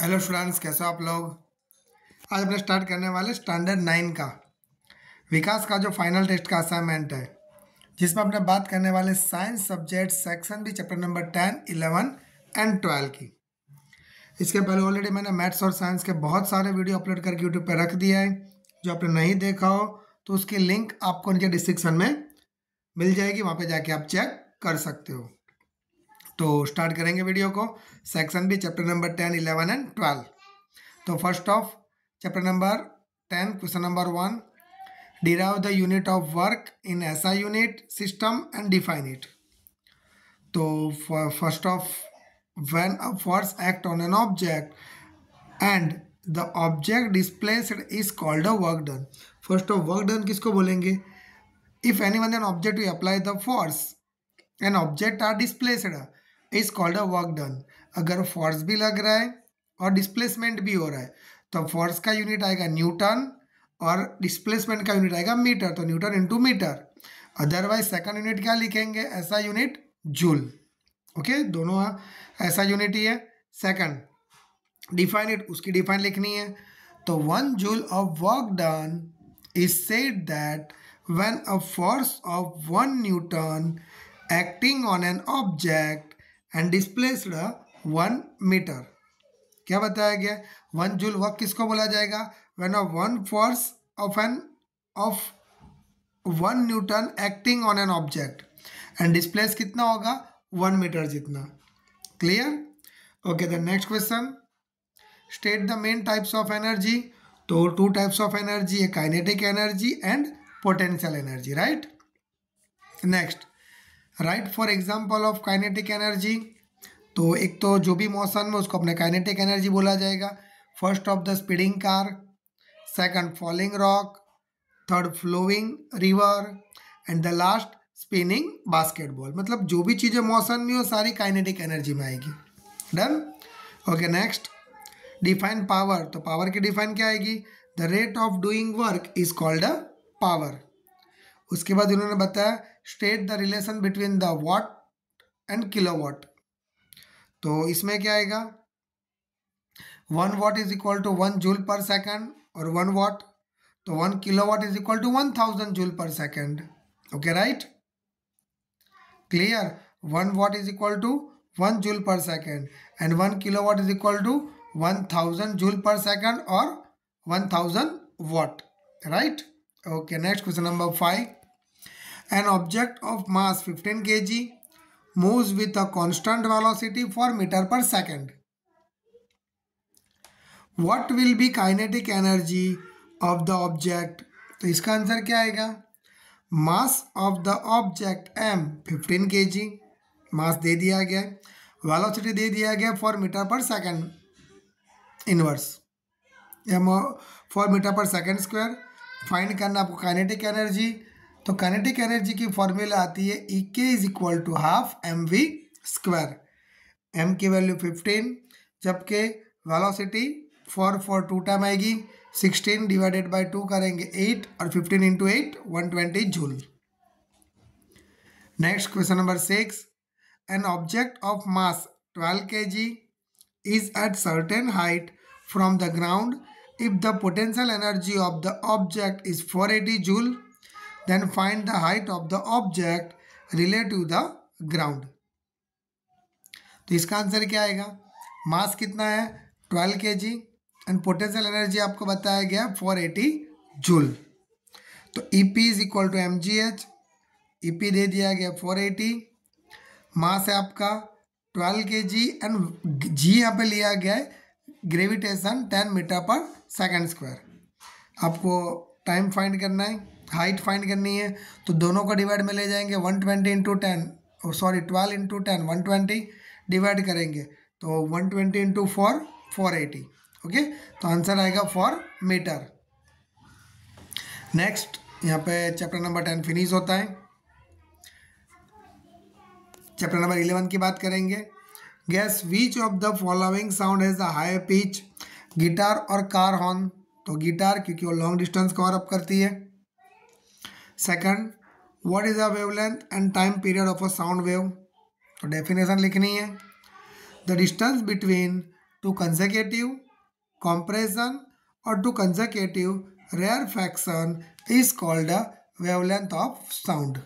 Hello students कैसे आप लोग? आज अपने स्टार्ट करने वाले स्टैंडर्ड नाइन का। विकास का जो फाइनल टेस्ट का असाइनमेंट है, जिसमें अपने बात करने वाले साइंस सब्जेक्ट सेक्शन भी chapter number ten eleven and twelve की। इसके पहले ऑलरेडी मैंने मैथ्स और साइंस के बहुत सारे वीडियो अपलोड करके यूट्यूब पर रख दिया है। जो आपने नहीं देखा हो तो उसकी लिंक आपको नीचे डिस्क्रिप्शन में मिल जाएगी, वहाँ पर जाके आप चेक कर सकते हो। तो स्टार्ट करेंगे वीडियो को। सेक्शन भी chapter number ten eleven and twelve तो first of chapter number ten question number one derive the unit of work in SI unit system and define it तो first of when a force act on an object and the object displaced is called a work done first of work done किसको बोलेंगे? If anyone an object we apply the force an object are displaced is called a work done अगर force भी लग रहा है और displacement भी हो रहा है तो फोर्स का यूनिट आएगा न्यूटन और डिस्प्लेसमेंट का यूनिट आएगा मीटर तो newton into metre otherwise second unit क्या लिखेंगे? ऐसा यूनिट जूल ओके दोनों, ऐसा यूनिट ही है सेकंड डिफाइन इट उसकी डिफाइन लिखनी है. तो one joule of work done is said that when a force of one newton acting on an object and displaced one metre क्या बताया गया? वन जूल वर्क किसको बोला जाएगा? When a one force of an of one newton acting on an object and displace कितना होगा? One metre जितना। Clear okay the next question state the main types of energy तो two types of energy है kinetic energy and potential energy right next write four example of kinetic energy तो एक तो जो भी मौसम में उसको अपने काइनेटिक एनर्जी बोला जाएगा। First of the speeding car second falling rock third flowing river and the last spinning basketball मतलब जो भी चीज़ें मौसम में हो, सारी काइनेटिक एनर्जी में आएगी। Done okay next define power तो पावर की डिफाइन क्या आएगी? The rate of doing work is called a power उसके बाद इन्होंने बताया state the relation between the watt and kilo watt तो इसमें क्या आएगा? One watt is equal to one joule per second और वन वॉट तो one kilo watt is equal to one thousand joule per second okay right clear one watt is equal to one joule per second and one kilo watt is equal to one thousand joule per second और one thousand watt right okay next question number five An object of mass 15 kg moves with a constant velocity for meter per second. What will be kinetic energy of the object? तो इसका answer क्या आएगा mass of the object M 15 K G मास दे दिया गया velocity दे दिया गया four metre per second inverse M four metre per second square find करना आपको काइनेटिक एनर्जी तो काइनेटिक एनर्जी की फॉर्मूला आती है E K is equal to half M V square M की वैल्यू फिफ्टीन जबकि velocity four four two time आएगी. Sixteen divided by two करेंगे एट और fifteen into eight one twenty joule next question number six an object of mass twelve K G is at certain height from the ground if the potential energy of the object is four eighty joule then find the height of the object related to the ground. तो इसका answer क्या आएगा? Mass कितना है? Twelve के G एंड potential energy आपको बताया गया फोर एटी जूल तो E P is equal to M G H E P दे दिया गया फोर एटी मास है आपका ट्वेल्व के जी एंड जी यहाँ पे लिया गया है gravitation ten metre per second square आपको टाइम फाइंड करना है। हाइट फाइंड करनी है तो दोनों को डिवाइड में ले जाएँगे one twenty into ten sorry twelve into ten one twenty divide करेंगे तो one twenty into four four eighty okay तो आंसर आएगा फॉर मीटर नेक्स्ट यहाँ पे चैप्टर नंबर टेन फिनिश होता है। चैप्टर नंबर इलेवन की बात करेंगे। Guess which of the following sound has the high pitch guitar और कार हॉर्न तो गिटार क्योंकि वो लॉन्ग डिस्टेंस कवर अप करती है। Second what is a wavelength and time period of a sound wave तो डेफिनेशन लिखनी है। The distance between two consecutive compression और two consecutive rarefaction is called a wavelength of sound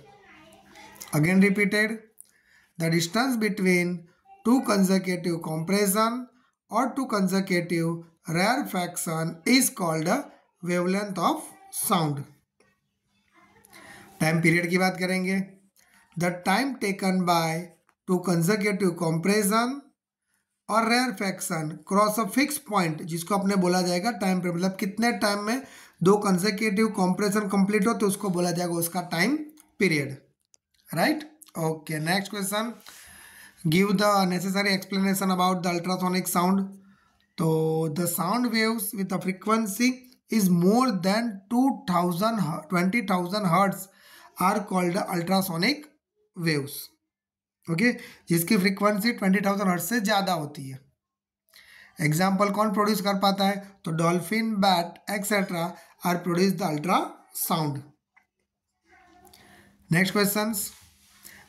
again repeated the distance between two consecutive compression और two consecutive rarefaction is called a wavelength of sound time period की बात करेंगे। The time taken by two consecutive compression और rarefaction cross a fix point जिसको अपने बोला जाएगा time period मतलब कितने टाइम में दो कंजर्केटिव कॉम्प्रेशन कंप्लीट हो तो उसको बोला जाएगा उसका time period right okay next question give the necessary explanation about the ultrasonic sound तो the sound waves with the frequency is more than two thousand twenty thousand hertz are called ultrasonic waves, okay, जिसकी frequency twenty thousand hertz से ज़्यादा होती है। Example कौन produce कर पाता है? तो dolphin bat etcetera are produce the ultra sound next question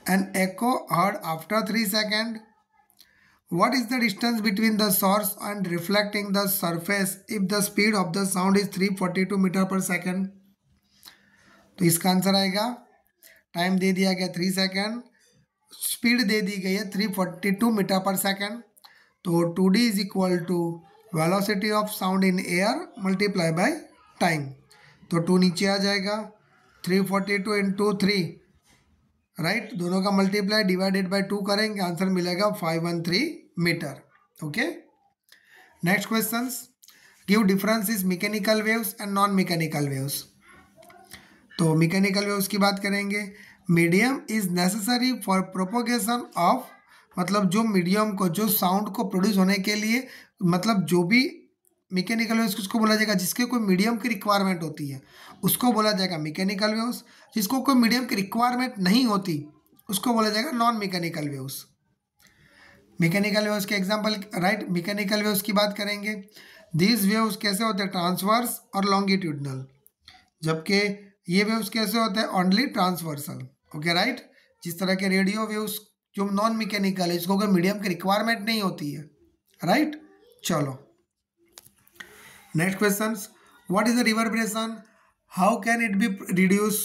an echo heard after three second what is the distance between the source and reflecting the surface if the speed of the sound is 342 meter per second? तो इसका answer आएगा time दे दिया गया three second speed दे दी गई है three forty two metre per second तो two D is equal to velocity of sound in air multiply by time तो टू नीचे आ जाएगा three forty two into three right दोनों का मल्टीप्लाई डिवाइडेड बाय टू करेंगे, आंसर मिलेगा five one three metre okay next question give difference is mechanical waves and non mechanical waves तो mechanical waves की बात करेंगे। Medium is necessary for propagation of मतलब जो मीडियम को, जो साउंड को प्रोड्यूस होने के लिए मतलब जो भी मैकेनिकल वेव्स उसको बोला जाएगा, जिसके कोई मीडियम की रिक्वायरमेंट होती है, उसको बोला जाएगा मैकेनिकल वेव्स जिसको कोई मीडियम की रिक्वायरमेंट नहीं होती, उसको बोला जाएगा non mechanical waves mechanical waves के एग्जांपल राइट मैकेनिकल वेव्स की बात करेंगे। दीज वेव्स कैसे होते हैं? ट्रांसवर्स और लॉन्गिट्यूडनल जबकि ये वेव्स कैसे होते हैं? ऑनली ट्रांसवर्सल ओके राइट जिस तरह के रेडियो वेव्स जो नॉन मैकेनिकल है इसको कोई मीडियम की रिक्वायरमेंट नहीं होती है राइट right? चलो। Next question what is the reverberation how can it be reduce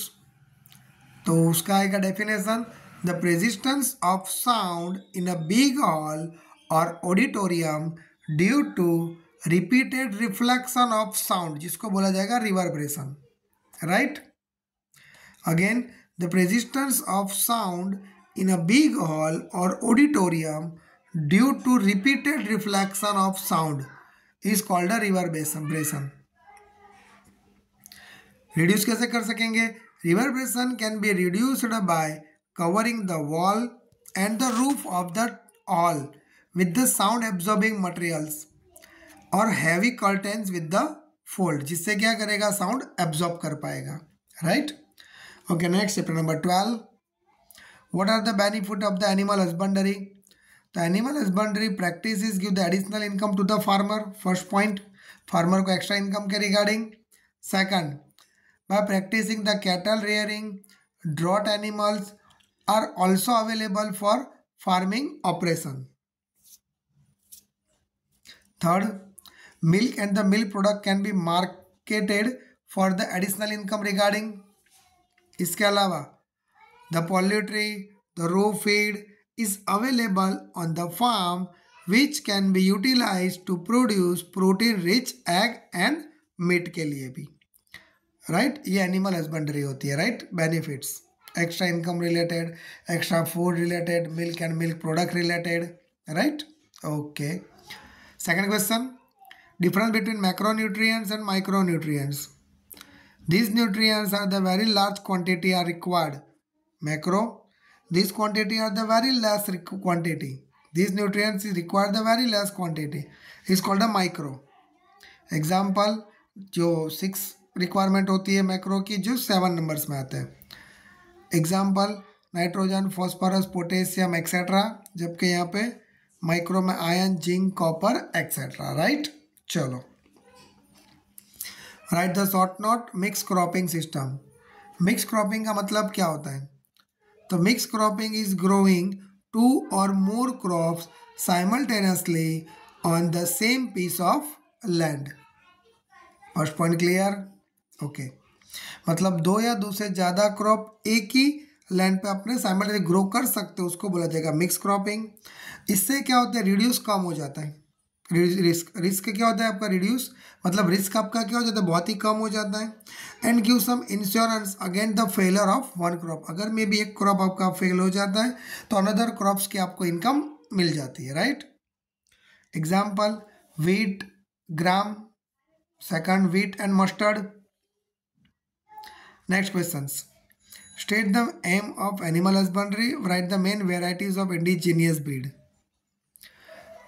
तो उसका आएगा definition the persistence of sound in a big hall और auditorium due to repeated reflection of sound जिसको बोला जाएगा reverberation right Again, the persistence of sound in a big hall or auditorium due to repeated reflection of sound is called a reverberation. Reduce कैसे कर सकेंगे Reverberation can be reduced by covering the wall and the roof of the hall with the sound absorbing materials और heavy curtains with the fold जिससे क्या करेगा sound absorb कर पाएगा right right? Okay, next chapter number 12. What are the benefit of the animal husbandry? The animal husbandry practices give the additional income to the farmer. First point, farmer को extra income के regarding. Second, by practicing the cattle rearing, draught animals are also available for farming operation. Third, milk and the milk product can be marketed for the additional income regarding इसके अलावा? The poultry the raw feed is available on the farm which can be utilise to produce protein rich egg and meat के लिए भी। Right right? ये animal husbandry होती है right benefits extra income related extra food related milk and milk product related right okay second question difference between macronutrients and micronutrients These nutrients are the very large quantity are required. Macro, these quantity are the very less quantity. These nutrients is required the very less quantity. is called a micro. Example, जो six requirement होती है macro की जो seven numbers में आते हैं example nitrogen phosphorus potassium etcetera जबकि यहाँ पे माइक्रो में iron zinc copper etcetera right चलो right the short note mix cropping system mix cropping का मतलब क्या होता है? तो mix cropping is growing two और more crops simultaneously on the same piece of land first point clear okay मतलब दो या दो से ज़्यादा क्रॉप एक ही लैंड पे अपने साइमल्टेनियसली ग्रो कर सकते हो, उसको बोला जाएगा मिक्स क्रॉपिंग इससे क्या होता है? रिड्यूस कम हो जाता है। रिस्क रिस्क क्या होता है आपका रिड्यूस मतलब रिस्क आपका क्या हो जाता है? बहुत ही कम हो जाता है। And give some insurance against the failure of one crop अगर मे बी एक क्रॉप आपका फेल हो जाता है तो अनदर क्रॉप्स की आपको इनकम मिल जाती है right example wheat gram second wheat and mustard next question state the aim of animal husbandry right the main varieties of indigenous breed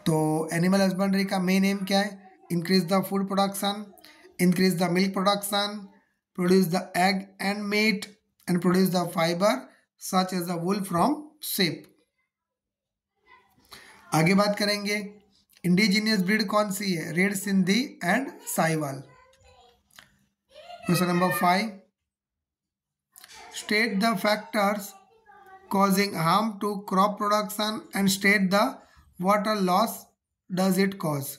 तो एनिमल हस्बेंड्री का मेन एम क्या है? Increase the food production increase the milk production produce the egg and meat and produce the fibre such as the wool from sheep आगे बात करेंगे indigenous breed कौन सी है? Red Sindhi and Sahiwal. Question number five state the factors causing harm to crop production and state the water loss does it cause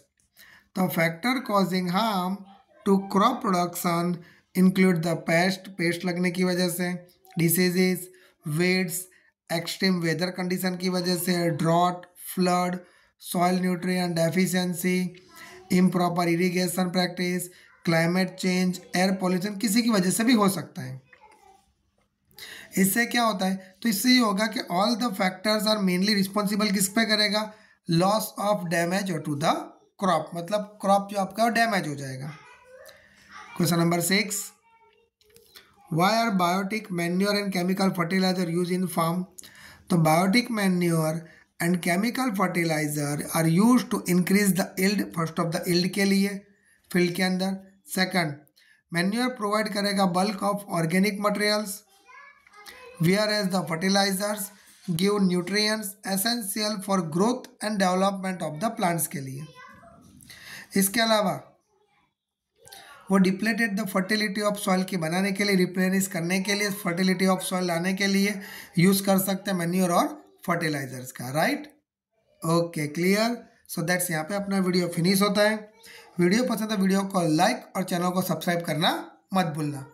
the factor causing harm to crop production include the pest pest लगने की वजह से diseases weeds extreme weather condition की वजह से drought flood soil nutrient deficiency improper irrigation practice climate change air pollution किसी की वजह से भी हो सकता है इससे क्या होता है तो इससे ये होगा कि all the factors are mainly responsible किस पे करेगा loss of damage to the crop मतलब क्रॉप जो आपका डैमेज हो जाएगा। Question number six why are biotic manure and chemical fertiliser use in farm तो biotic manure and chemical fertiliser are use to increase the yield first of the yield के लिए field के अंदर। Second manure provide करेगा bulk of organic materials whereas the fertilizers give nutrients essential for growth and development of the plants के लिए। इसके अलावा, वो depleted the fertility of soil की बनाने के लिए रिप्लेनिश करने के लिए फर्टिलिटी ऑफ़ सॉइल लाने के लिए यूज़ कर सकते हैं मैन्योर और फर्टिलाइजर्स का right okay clear so that's यहाँ पे अपना वीडियो फिनिश होता है। वीडियो पसंद है वीडियो को लाइक और चैनल को सब्सक्राइब करना मत भूलना।